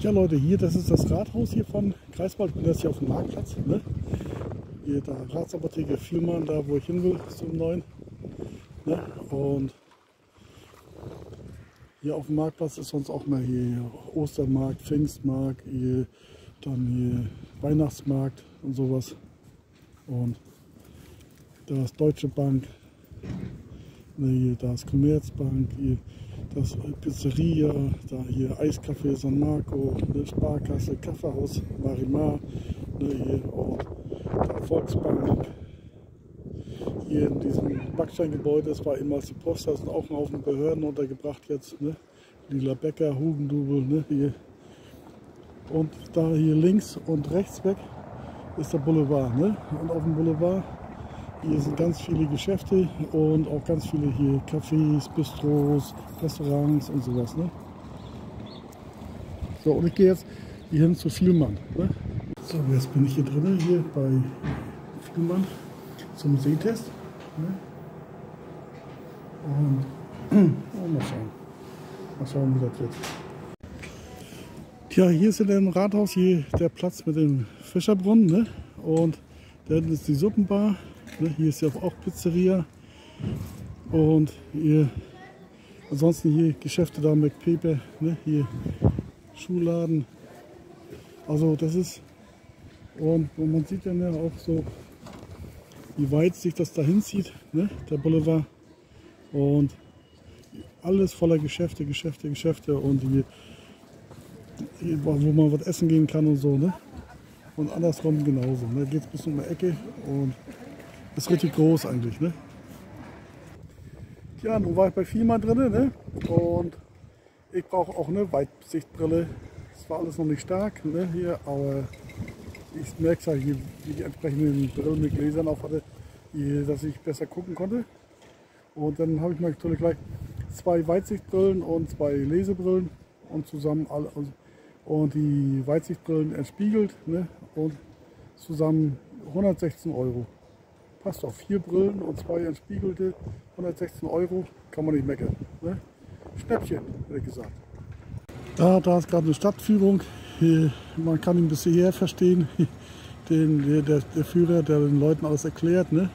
Ja Leute, hier, das ist das Rathaus hier von Kreiswald. Und das ist hier auf dem Marktplatz. Ne? Hier der Ratsapotheke Vielmann, da wo ich hin will, zum neuen. Ne? Und hier auf dem Marktplatz ist sonst auch mal hier Ostermarkt, Pfingstmarkt, hier, dann hier Weihnachtsmarkt und sowas. Und da ist Deutsche Bank, ne, hier, da ist Commerzbank, hier, das Pizzeria, da hier Eiskaffee San Marco, ne, Sparkasse, Kaffeehaus Marimar, ne, hier und da Volksbank. Hier in diesem Backsteingebäude, das war ehemals die Post, da sind auch ein Haufen Behörden untergebracht jetzt. Ne? Lila Bäcker, Hugendubel, ne? hier. Und da hier links und rechts weg ist der Boulevard. Ne? Und auf dem Boulevard hier sind ganz viele Geschäfte und auch ganz viele hier Cafés, Bistros, Restaurants und sowas. Ne? So, und ich gehe jetzt hier hin zu Vielmann. Ne? So, jetzt bin ich hier drinnen, hier bei Vielmann zum Sehtest. Ne? Und oh, mal schauen. Mal schauen, wie das wird. Tja, hier ist in dem Rathaus hier der Platz mit dem Fischerbrunnen. Ne? Und da hinten ist die Suppenbar. Ne? Hier ist ja auch Pizzeria. Und hier, ansonsten hier Geschäfte da mit Pepe. Ne? Hier Schuhladen. Also das ist, und man sieht dann ja auch so, wie weit sich das dahin zieht, ne? der Boulevard. Und alles voller Geschäfte, Geschäfte, Geschäfte und hier, hier, wo man was essen gehen kann und so. Ne? Und andersrum genauso. Da ne? geht es bis um die Ecke und ist richtig groß eigentlich. Ne? Ja, nun war ich bei Fima drin ne? und ich brauche auch eine Weitsichtbrille. Das war alles noch nicht stark ne? hier, aber ich merke ja, wie ich die entsprechenden Brillen mit Gläsern auf hatte, dass ich besser gucken konnte. Und dann habe ich mir natürlich gleich zwei Weitsichtbrillen und zwei Lesebrillen und zusammen alle und die Weitsichtbrillen entspiegelt ne? und zusammen 116 Euro. Passt auf, vier Brillen und zwei entspiegelte, 116 Euro, kann man nicht meckern. Ne? Schnäppchen, hätte ich gesagt. Da, da ist gerade eine Stadtführung. Man kann ihn bis hierher verstehen. Den, der, der, Führer, der den Leuten alles erklärt. Ne?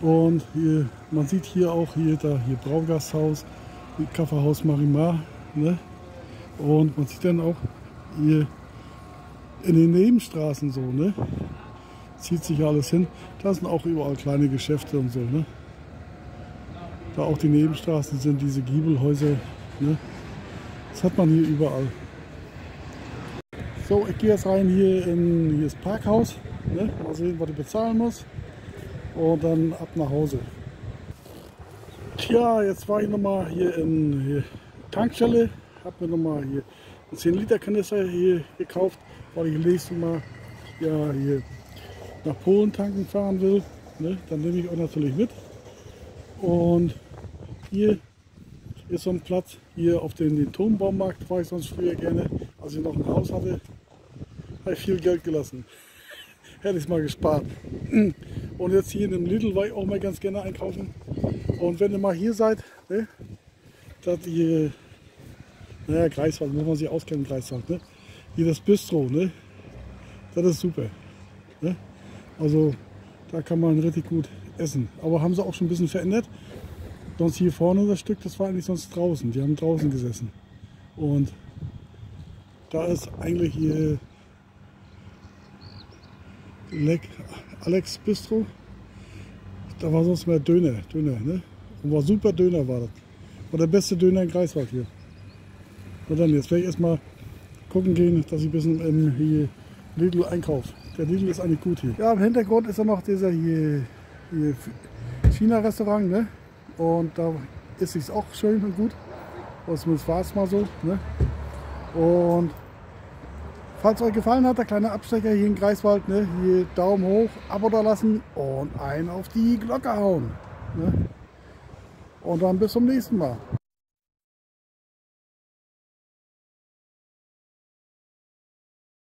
Und hier, man sieht hier auch hier, da, hier Braugasthaus, Kaffeehaus Marimar. Ne? Und man sieht dann auch hier in den Nebenstraßen so, ne? Zieht sich alles hin. Da sind auch überall kleine Geschäfte und so. Ne? Da auch die Nebenstraßen sind, diese Giebelhäuser. Ne? Das hat man hier überall. So, ich gehe jetzt rein hier in hier das Parkhaus. Ne? Mal sehen, was ich bezahlen muss. Und dann ab nach Hause. Tja, jetzt war ich nochmal hier in hier Tankstelle. Habe mir nochmal hier einen 10 Liter Kanister hier gekauft, weil ich nächstes Mal ja, hier nach Polen tanken fahren will, ne, dann nehme ich auch natürlich mit. Und hier ist so ein Platz, hier auf den, den Turmbaumarkt war ich sonst früher gerne, als ich noch ein Haus hatte, habe ich viel Geld gelassen. Hätte ich es mal gespart. Und jetzt hier in dem Lidl war ich auch mal ganz gerne einkaufen. Und wenn ihr mal hier seid, ne, dass ihr, naja, Greifswald, muss man sich auskennen, Greifswald, ne? Hier das Bistro, ne? Das ist super. Ne? Also da kann man richtig gut essen. Aber haben sie auch schon ein bisschen verändert. Sonst hier vorne das Stück, das war eigentlich sonst draußen. Die haben draußen gesessen. Und da ist eigentlich hier Leck, Alex Bistro. Da war sonst mehr Döner, Döner, ne? Und war super Döner war das. War der beste Döner in Greifswald hier. Und dann jetzt werde ich erstmal gucken gehen, dass ich ein bisschen hier Lidl einkaufe. Der Lidl ist eigentlich gut hier. Ja, im Hintergrund ist ja noch dieser hier, hier China-Restaurant, ne? Und da ist es auch schön und gut. Oder zumindest war es mal so, ne? Und falls euch gefallen hat, der kleine Abstecher hier in Greifswald, ne? Hier Daumen hoch, Abo da lassen und ein auf die Glocke hauen. Ne? Und dann bis zum nächsten Mal.